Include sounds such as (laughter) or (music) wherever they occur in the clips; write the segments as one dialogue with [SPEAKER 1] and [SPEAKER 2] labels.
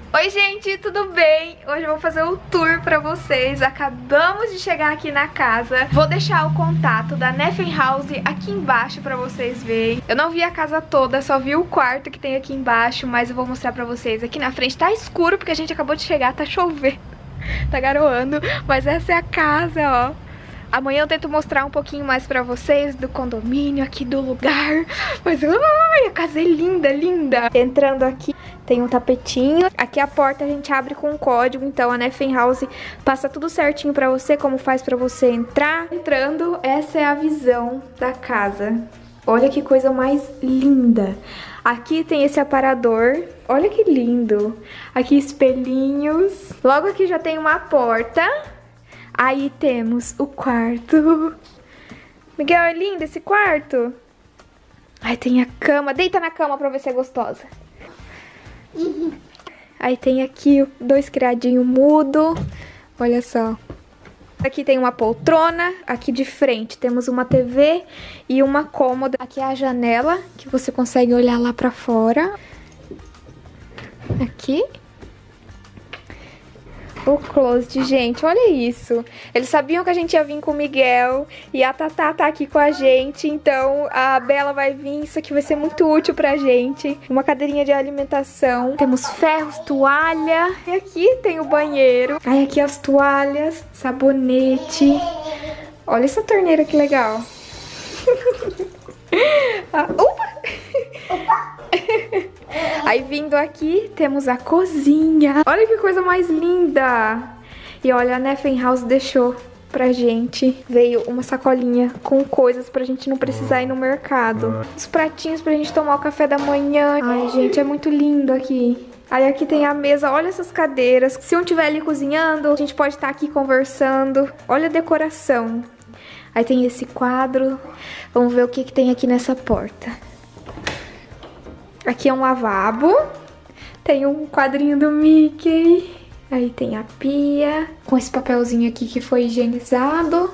[SPEAKER 1] Oi gente, tudo bem? Hoje eu vou fazer o tour pra vocês. Acabamos de chegar aqui na casa. Vou deixar o contato da Neffen House aqui embaixo pra vocês verem. Eu não vi a casa toda, só vi o quarto que tem aqui embaixo Mas eu vou mostrar pra vocês. Aqui na frente tá escuro porque a gente acabou de chegar, tá chovendo (laughs) Tá garoando, mas essa é a casa, ó. Amanhã eu tento mostrar um pouquinho mais pra vocês do condomínio, aqui do lugar. Mas ai, a casa é linda, linda. Entrando aqui, tem um tapetinho. Aqui a porta a gente abre com um código, então a Neffen House passa tudo certinho pra você, como faz pra você entrar. Entrando, essa é a visão da casa. Olha que coisa mais linda. Aqui tem esse aparador. Olha que lindo. Aqui espelhinhos. Logo aqui já tem uma porta. Aí temos o quarto. (laughs) Miguel, é lindo esse quarto. Aí tem a cama. Deita na cama pra ver se é gostosa. Aí tem aqui dois criadinhos mudo. Olha só. Aqui tem uma poltrona, aqui de frente temos uma TV e uma cômoda. Aqui é a janela, que você consegue olhar lá pra fora. Aqui o closet, gente, olha isso. Eles sabiam que a gente ia vir com o Miguel e a Tatá tá aqui com a gente, então a Bela vai vir, isso aqui vai ser muito útil pra gente. Uma cadeirinha de alimentação, temos ferros, toalha, e aqui tem o banheiro. Aí aqui as toalhas, sabonete. Olha essa torneira que legal. (laughs) ah, opa! Opa! Aí vindo aqui, temos a cozinha. Olha que coisa mais linda! E olha, a Neffen House deixou pra gente. Veio uma sacolinha com coisas pra gente não precisar ir no mercado. Os pratinhos pra gente tomar o café da manhã. Ai, gente, é muito lindo aqui. Aí aqui tem a mesa, olha essas cadeiras. Se um estiver ali cozinhando, a gente pode estar aqui conversando. Olha a decoração. Aí tem esse quadro. Vamos ver o que, que tem aqui nessa porta. Aqui é um lavabo. Tem um quadrinho do Mickey. Aí tem a pia. Com esse papelzinho aqui que foi higienizado.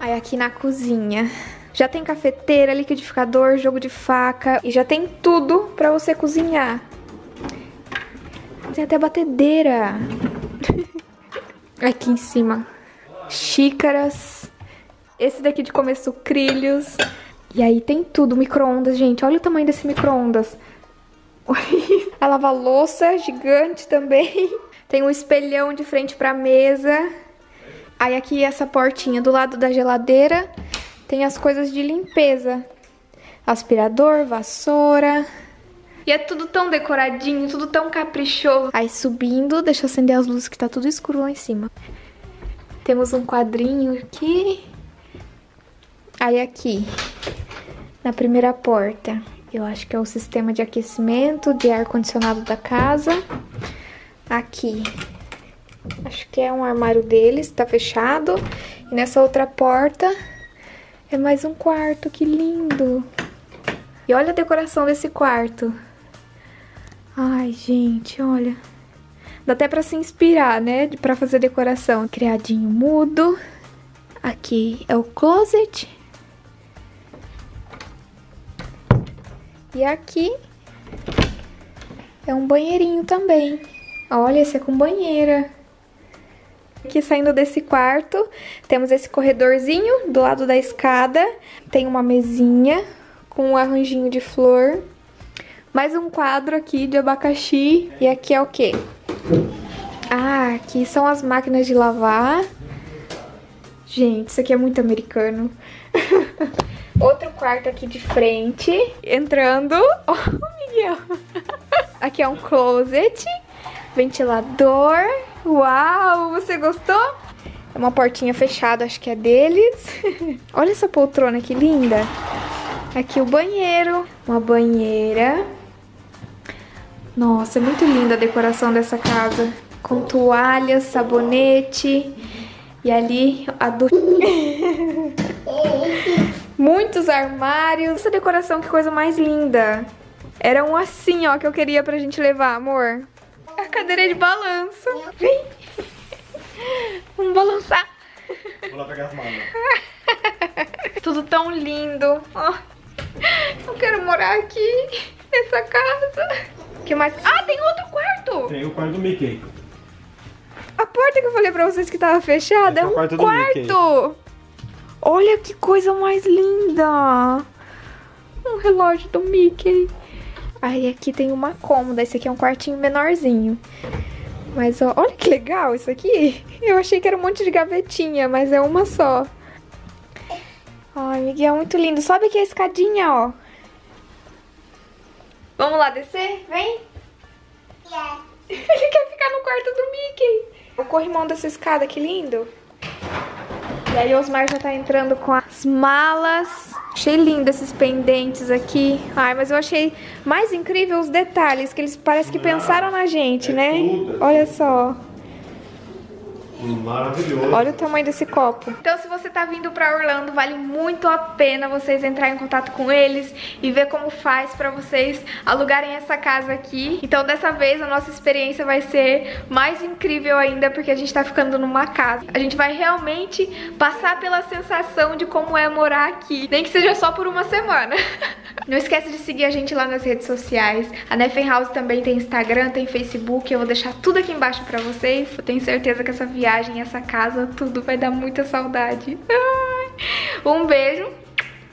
[SPEAKER 1] Aí aqui na cozinha. Já tem cafeteira, liquidificador, jogo de faca. E já tem tudo pra você cozinhar. Tem até batedeira. (laughs) aqui em cima. Xícaras. Esse daqui de comer sucrilhos. E aí tem tudo, micro-ondas, gente. Olha o tamanho desse micro-ondas. (laughs) A lava-louça gigante também. (laughs) Tem um espelhão de frente pra mesa. Aí aqui essa portinha do lado da geladeira. Tem as coisas de limpeza. Aspirador, vassoura. E é tudo tão decoradinho, tudo tão caprichoso. Aí subindo, deixa eu acender as luzes que tá tudo escuro lá em cima. Temos um quadrinho aqui. Aí aqui, na primeira porta, eu acho que é o sistema de aquecimento, de ar-condicionado da casa. Aqui, acho que é um armário deles, tá fechado. E nessa outra porta é mais um quarto, que lindo. E olha a decoração desse quarto. Ai, gente, olha. Dá até pra se inspirar, né, pra fazer decoração. Criadinho mudo. Aqui é o closet. E aqui é um banheirinho também. Olha, esse é com banheira. Aqui saindo desse quarto, temos esse corredorzinho do lado da escada. Tem uma mesinha com um arranjinho de flor. Mais um quadro aqui de abacaxi. E aqui é o quê? Ah, aqui são as máquinas de lavar. Gente, isso aqui é muito americano. (laughs) Outro quarto aqui de frente. Entrando. (laughs) Oh, Miguel. Aqui é um closet. Ventilador. Uau, você gostou? É uma portinha fechada, acho que é deles. (laughs) Olha essa poltrona que linda. Aqui o banheiro. Uma banheira. Nossa, é muito linda a decoração dessa casa. Com toalhas, sabonete. E ali a do... (laughs) Muitos armários. Essa decoração, que coisa mais linda. Era um assim, ó, que eu queria pra gente levar, amor. A cadeira de balanço. Vem. (laughs) Vamos balançar.
[SPEAKER 2] Vou lá pegar as malas. (laughs)
[SPEAKER 1] Tudo tão lindo. Oh, eu quero morar aqui, nessa casa. O que mais? Ah, tem outro quarto!
[SPEAKER 2] Tem o quarto do Mickey.
[SPEAKER 1] A porta que eu falei pra vocês que tava fechada é,
[SPEAKER 2] Esse é o
[SPEAKER 1] um
[SPEAKER 2] quarto
[SPEAKER 1] quarto. Olha que coisa mais linda! Um relógio do Mickey. Aí aqui tem uma cômoda. Esse aqui é um quartinho menorzinho. Mas ó, olha que legal isso aqui. Eu achei que era um monte de gavetinha, mas é uma só. Ai, Miguel, muito lindo. Sobe aqui a escadinha, ó. Vamos lá descer? Vem. (laughs) Ele quer ficar no quarto do Mickey. O corrimão dessa escada, que lindo. E aí o Osmar já tá entrando com as malas. Achei lindo esses pendentes aqui. Ai, mas eu achei mais incrível os detalhes, que eles parece que pensaram na gente,
[SPEAKER 2] é
[SPEAKER 1] né?
[SPEAKER 2] tudo.
[SPEAKER 1] Olha só.
[SPEAKER 2] Maravilhoso.
[SPEAKER 1] Olha o tamanho desse copo. Então, se você tá vindo pra Orlando, vale muito a pena vocês entrarem em contato com eles e ver como faz pra vocês alugarem essa casa aqui. Então, dessa vez, a nossa experiência vai ser mais incrível ainda, porque a gente tá ficando numa casa. A gente vai realmente passar pela sensação de como é morar aqui, nem que seja só por uma semana. (laughs) Não esquece de seguir a gente lá nas redes sociais. A Neffen House também tem Instagram, tem Facebook. Eu vou deixar tudo aqui embaixo pra vocês. Eu tenho certeza que essa viagem, essa casa, tudo vai dar muita saudade. Um beijo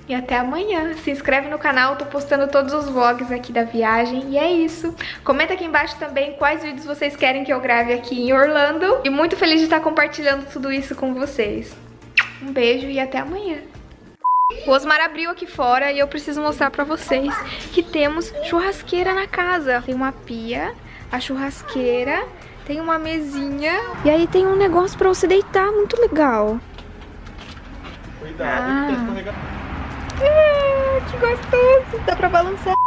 [SPEAKER 1] e até amanhã. Se inscreve no canal, tô postando todos os vlogs aqui da viagem. E é isso. Comenta aqui embaixo também quais vídeos vocês querem que eu grave aqui em Orlando. E muito feliz de estar compartilhando tudo isso com vocês. Um beijo e até amanhã. O Osmar abriu aqui fora e eu preciso mostrar pra vocês que temos churrasqueira na casa. Tem uma pia, a churrasqueira, tem uma mesinha e aí tem um negócio pra você deitar, muito legal.
[SPEAKER 2] Cuidado,
[SPEAKER 1] Ah.
[SPEAKER 2] tá escorregando.
[SPEAKER 1] Ah, que gostoso! Dá pra balançar.